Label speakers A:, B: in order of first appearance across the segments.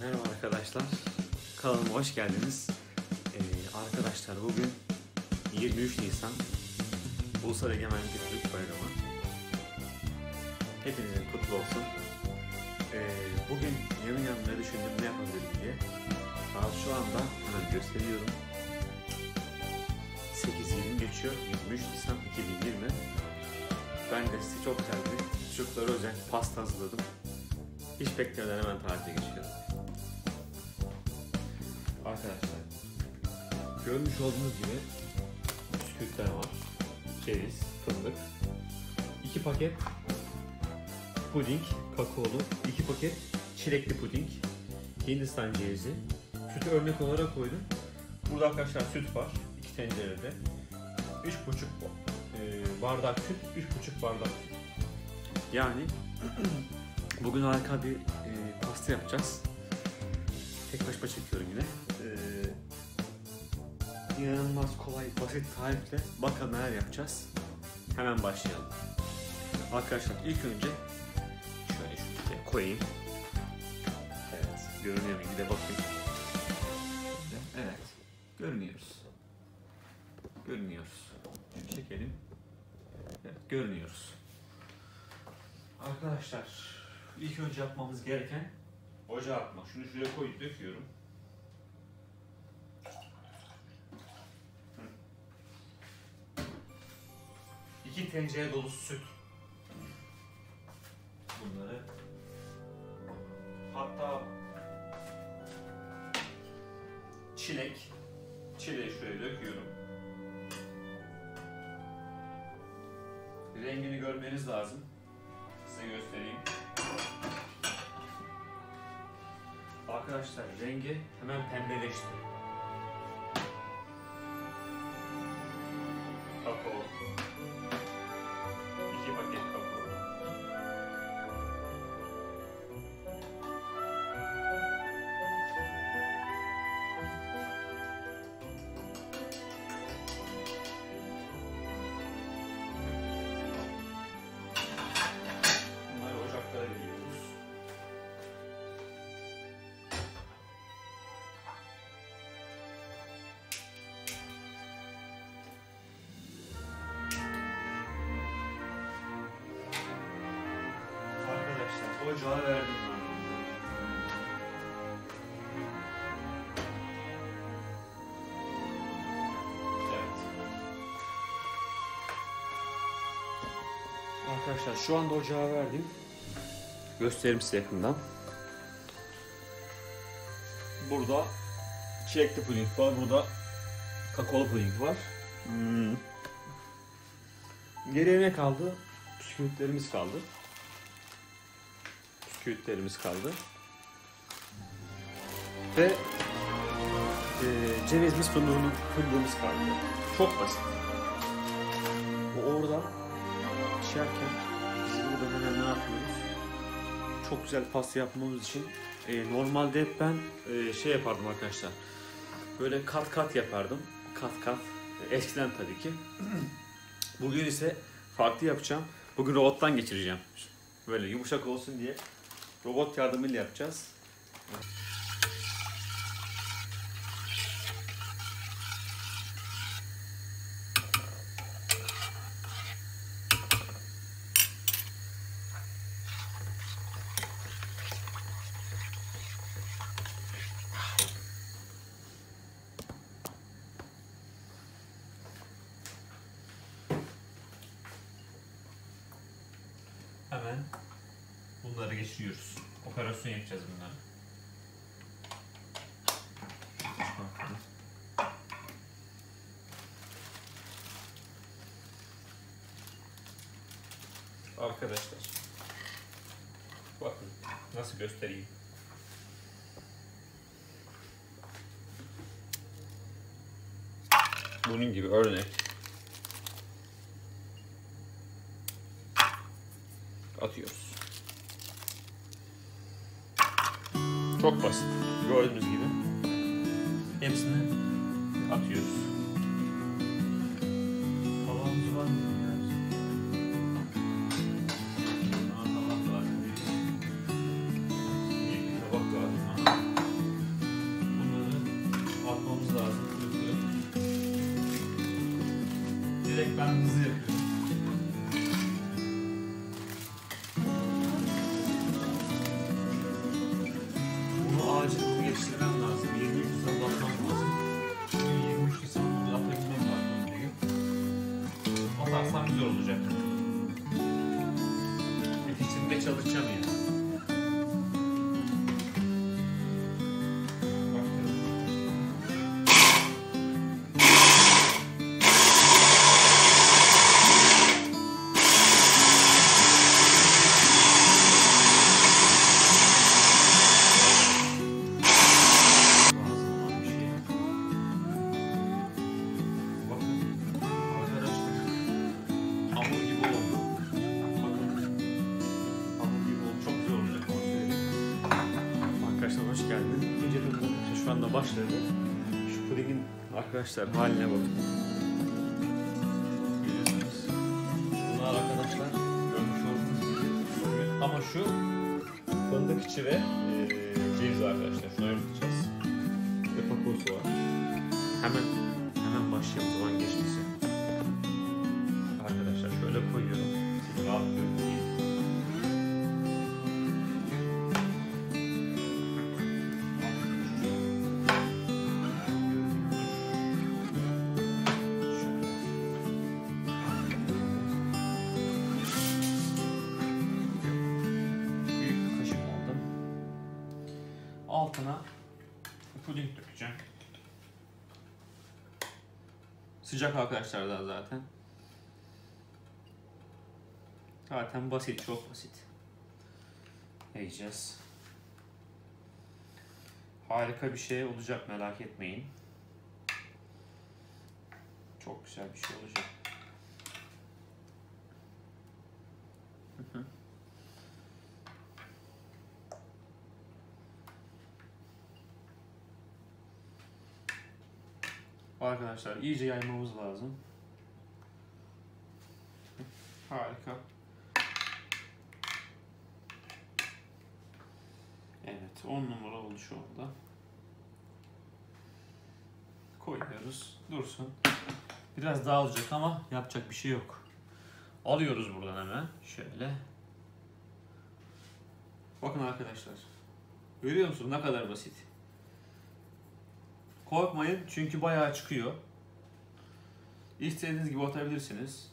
A: Merhaba arkadaşlar. Kanalıma hoş geldiniz. Ee, arkadaşlar bugün 23 Nisan Ulusal Egemenlik Türk Bayramı. Hepinizin kutlu olsun. Ee, bugün yarın ne düşündüm ne yapabilirim diye. Saat şu anda hemen gösteriyorum. 8.20 geçiyor. 23 Nisan 2020. Ben de size çok güzel bir çocuklara özel pasta hazırladım. Hiç beklemeden hemen tarife geçiyorum. Arkadaşlar, görmüş olduğunuz gibi bisküvitler var. Ceviz, fındık. iki paket puding, kakaolu. iki paket çilekli puding. Hindistan cevizi. Sütü örnek olarak koydum. Burada arkadaşlar süt var. iki tencerede. Üç buçuk e, bardak süt, üç buçuk bardak süt. Yani Bugün harika bir e, pasta yapacağız. Tek başıma çekiyorum yine. İnanılmaz kolay, basit tarifle bakalım neler yapacağız. Hemen başlayalım. Arkadaşlar ilk önce şöyle şuraya koyayım. Evet, görünüyor mu? Bir de bakayım. Evet, görünüyoruz. Görünüyoruz. Şimdi çekelim. Evet, görünüyoruz. Arkadaşlar ilk önce yapmamız gereken ocağa atmak. Şunu şuraya koyup döküyorum. İki tencere dolusu süt. Bunları hatta çilek çileği şuraya döküyorum. Rengini görmeniz lazım. Size göstereyim. Arkadaşlar rengi hemen pembeleşti. Ocağa verdim ben. Evet. Arkadaşlar şu anda ocağa verdim. Göstereyim size yakından. Burada çilekli puding var. Burada kakaolu puding var. Hmm. Geriye ne kaldı? Bisküvitlerimiz kaldı. Bisküvitlerimiz kaldı. Ve e, cevizimiz fındığımız, fındığımız kaldı. Çok basit. Bu orada pişerken biz burada hemen ne yapıyoruz? Çok güzel pasta yapmamız için e, normalde hep ben e, şey yapardım arkadaşlar. Böyle kat kat yapardım. Kat kat. Eskiden tabii ki. Bugün ise farklı yapacağım. Bugün robottan geçireceğim. Böyle yumuşak olsun diye robot yardımıyla yapacağız. Hemen bunları geçiriyoruz. Operasyon yapacağız bunları. Arkadaşlar. Bakın nasıl göstereyim. Bunun gibi örnek. Atıyoruz. Çok basit. Gördüğünüz gibi. Hepsini atıyoruz. Arkadaşlar haline bakın. Görüyorsunuz. Bunlar arkadaşlar görmüş olduğunuz gibi. Ama şu fındık içi ve e, ceviz arkadaşlar. Şunu ayırtacağız. Ve pakosu var. Hemen hemen başlayalım zaman geçmesi. Altına puding dökeceğim. Sıcak arkadaşlar daha zaten. Zaten basit, çok basit. Yiyeceğiz. Harika bir şey olacak merak etmeyin. Çok güzel bir şey olacak. Arkadaşlar iyice yaymamız lazım. Harika. Evet 10 numara oldu şu anda. Koyuyoruz. Dursun. Biraz dağılacak ama yapacak bir şey yok. Alıyoruz buradan hemen. Şöyle. Bakın arkadaşlar. Görüyor musunuz ne kadar basit. Korkmayın çünkü bayağı çıkıyor. İstediğiniz gibi atabilirsiniz.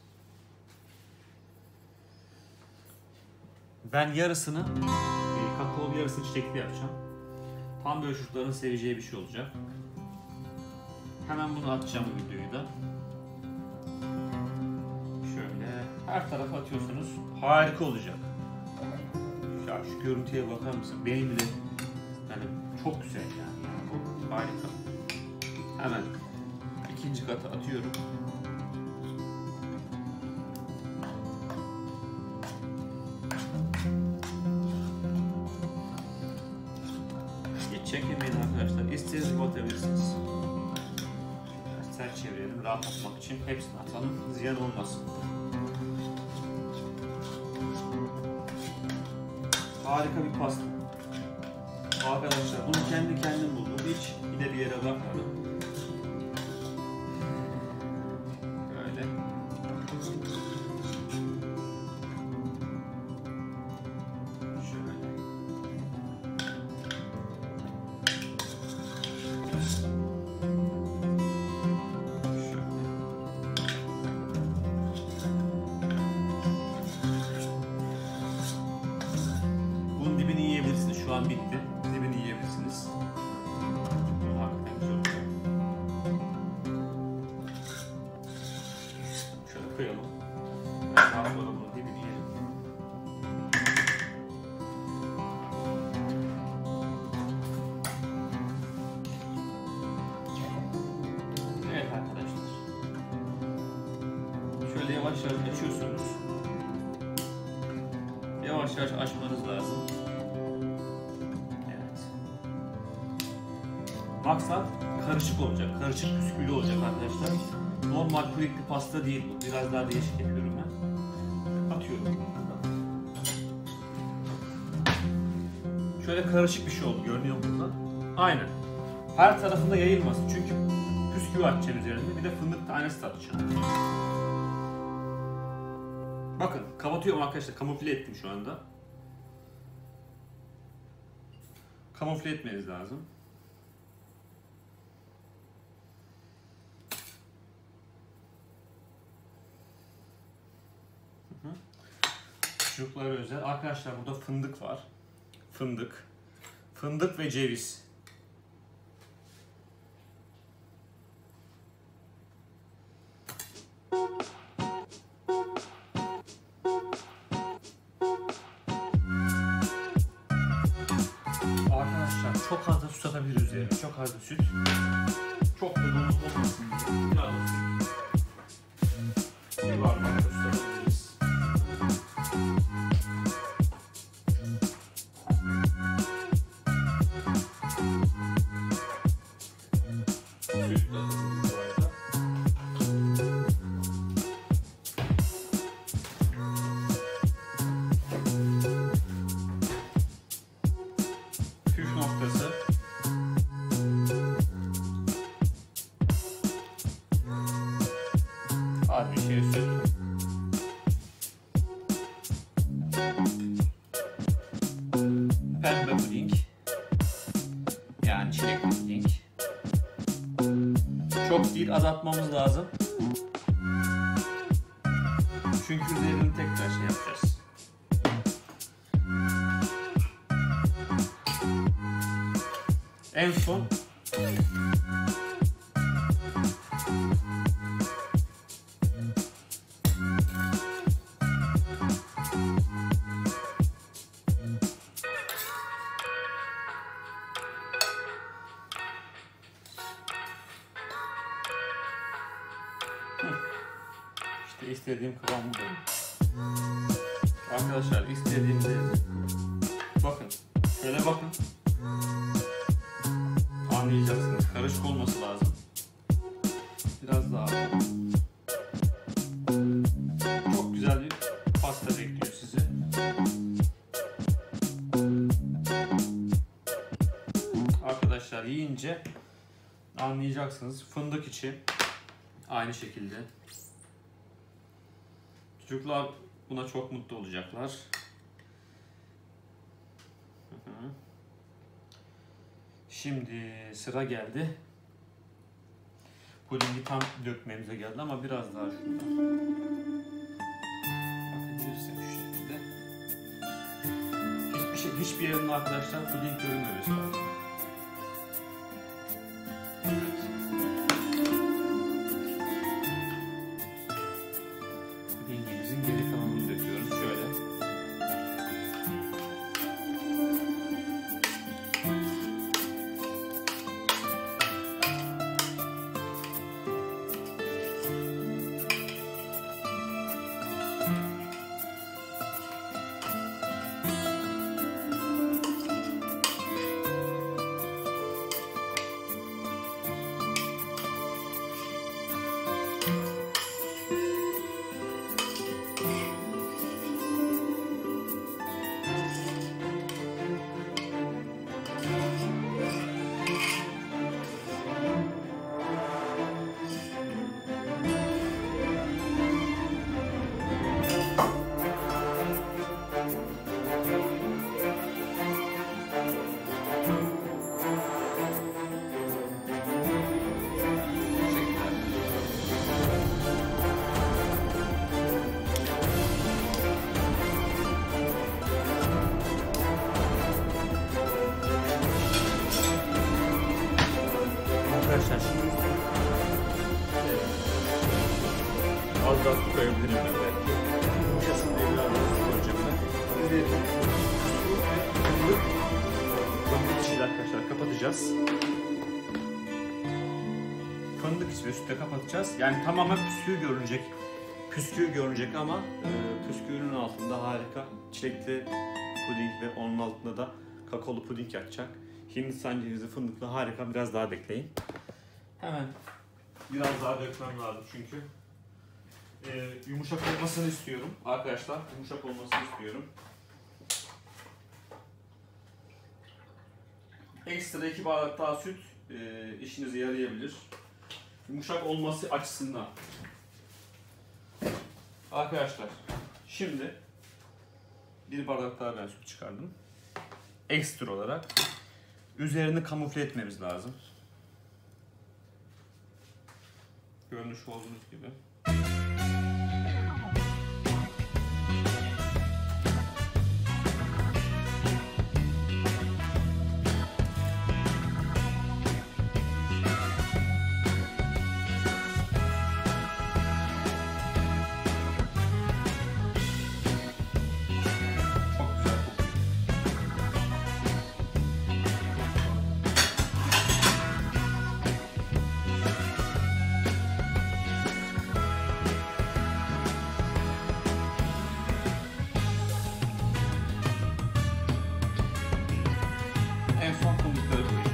A: Ben yarısını kakaolu yarısını çiçekli yapacağım. Tam böyle çocukların seveceği bir şey olacak. Hemen bunu atacağım bu videoyu da. Şöyle her tarafa atıyorsunuz. Harika olacak. Ya şu görüntüye bakar mısın? Benim bile yani çok güzel yani. yani bu harika. Hemen ikinci kata atıyorum. Hiç çekemeyin arkadaşlar. İstediğiniz gibi atabilirsiniz. Ters çevirelim rahat atmak için. Hepsini atalım. Ziyan olmasın. Harika bir pasta. Arkadaşlar bunu kendi kendim buldum. Hiç ileri yere bakmadım. Maksat karışık olacak. Karışık bisküvili olacak arkadaşlar. Normal kurikli pasta değil bu. Biraz daha değişik yapıyorum ben. Atıyorum. Şöyle karışık bir şey oldu. Görünüyor burada? Aynen. Her tarafında yayılmasın. Çünkü bisküvi atacağım üzerinde. Bir de fındık tanesi de atacağım. Bakın kapatıyorum arkadaşlar. Kamufle ettim şu anda. Kamufle etmeniz lazım. Hı özel. Arkadaşlar burada fındık var. Fındık. Fındık ve ceviz. Arkadaşlar çok az da süt atabiliriz üzerine. Çok az da süt. Azaltmamız lazım. İstediğim kıvam bu. Arkadaşlar istediğimde bakın şöyle bakın anlayacaksınız. Karışık olması lazım. Biraz daha çok güzel bir pasta bekliyor sizi. Arkadaşlar yiyince anlayacaksınız. Fındık içi aynı şekilde. Çocuklar buna çok mutlu olacaklar. Şimdi sıra geldi. Pudingi tam dökmemize geldi ama biraz daha şuradan. Hiçbir şey, yerinde arkadaşlar puding görünmemesi sütle kapatacağız. Yani tamamen püskül görünecek. Püskül görünecek ama e, püskülün altında harika çilekli puding ve onun altında da kakaolu puding yapacak. Hindistan cevizi fındıklı harika biraz daha bekleyin. Hemen biraz daha dökmem lazım çünkü e, yumuşak olmasını istiyorum. Arkadaşlar yumuşak olmasını istiyorum. Ekstra iki bardak daha süt e, işinize yarayabilir. Yumuşak olması açısından. Arkadaşlar şimdi bir bardak daha ben süt çıkardım. Ekstra olarak üzerini kamufle etmemiz lazım. Görmüş olduğunuz gibi. É and from Punta Rica.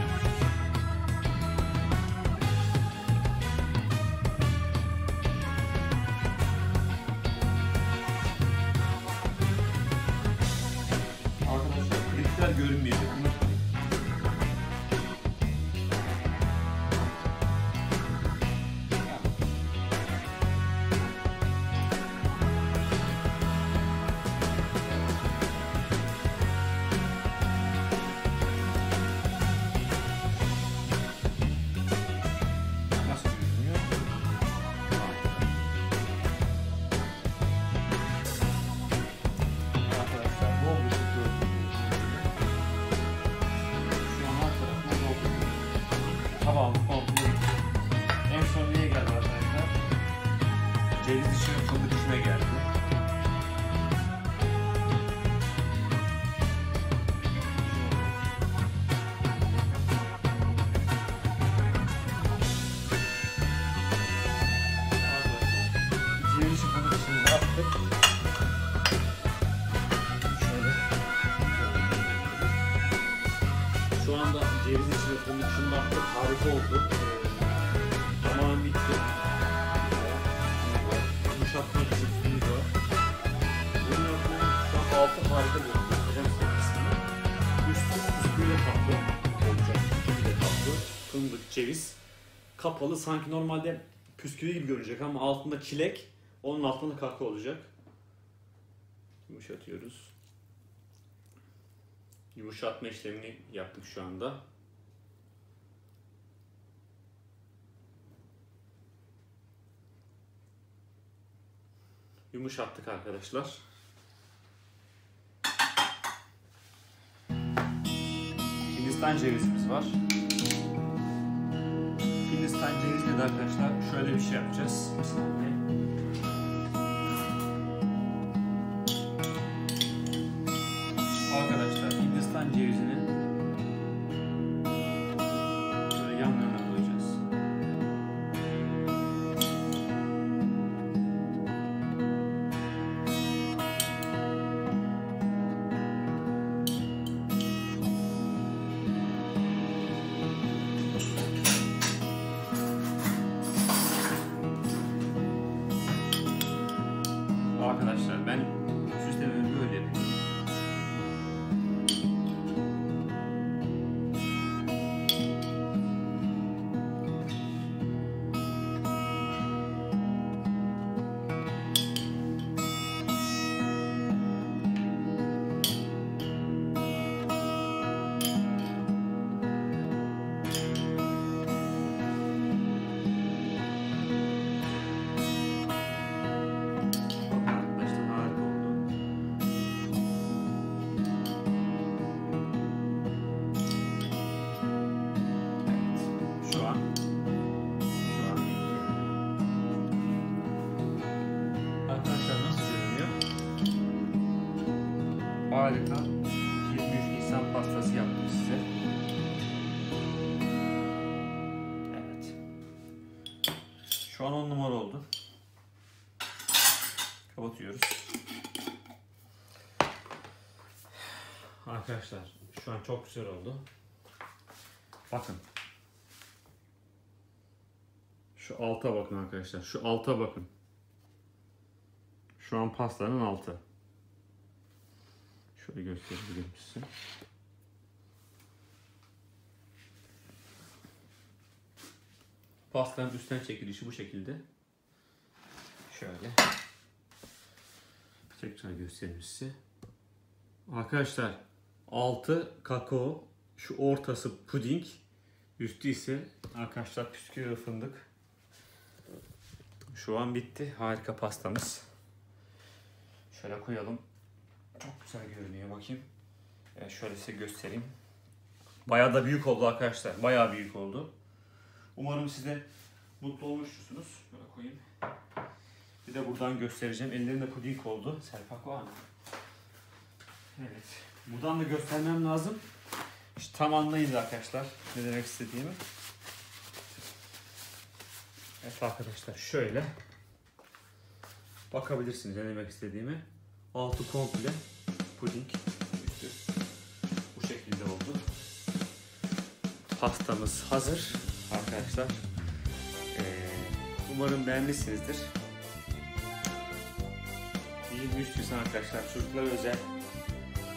A: Altı harika bir yapacağım size kısmını. Üstü bisküviyle kaplı olacak. Bisküviyle kaplı. Fındık, ceviz. Kapalı sanki normalde püsküvi gibi görünecek ama altında çilek. Onun altında kakao olacak. Yumuşatıyoruz. Yumuşatma işlemini yaptık şu anda. Yumuşattık arkadaşlar. Hindistan cevizimiz var. Hindistan cevizle de arkadaşlar şöyle bir şey yapacağız. Bir saniye. Şu an 10 numara oldu. Kapatıyoruz. Arkadaşlar şu an çok güzel oldu. Bakın. Şu alta bakın arkadaşlar. Şu alta bakın. Şu an pastanın altı. Şöyle gösterebilirim size. Pastanın üstten çekilişi bu şekilde. Şöyle. Tekrar göstereyim size. Arkadaşlar altı kakao, şu ortası puding, üstü ise arkadaşlar püsküvi fındık. Şu an bitti. Harika pastamız. Şöyle koyalım. Çok güzel görünüyor bakayım. Evet, şöyle size göstereyim. Bayağı da büyük oldu arkadaşlar. Bayağı büyük oldu. Umarım siz de mutlu olmuşsunuz. Böyle koyayım. Bir de buradan göstereceğim. Ellerinde puding oldu. Serpak var mı? Evet. Buradan da göstermem lazım. İşte tam anlayın arkadaşlar ne demek istediğimi. Evet arkadaşlar şöyle bakabilirsiniz ne demek istediğimi. Altı komple puding üstü bu şekilde oldu. Pastamız hazır arkadaşlar. Ee, umarım beğenmişsinizdir. 23 Nisan arkadaşlar çocuklara özel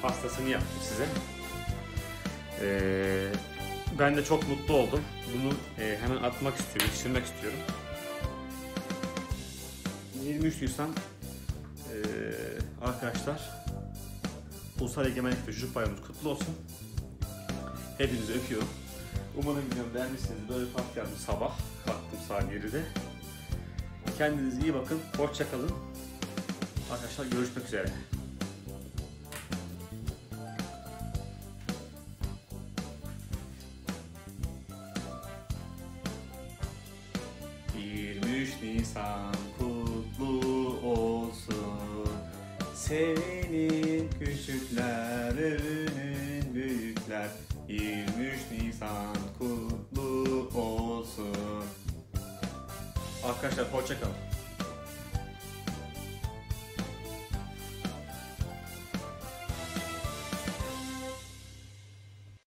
A: pastasını yaptım size. Ee, ben de çok mutlu oldum. Bunu e, hemen atmak istiyorum, yetiştirmek istiyorum. 23 Nisan e, arkadaşlar Ulusal Egemenlik ve Çocuk Bayramımız kutlu olsun. Hepinizi öpüyorum. Umarım videomu beğenmişsiniz. Böyle pasta yaptım sabah. Kalktım saat 7'de. Kendinize iyi bakın. Hoşça kalın. Arkadaşlar görüşmek üzere.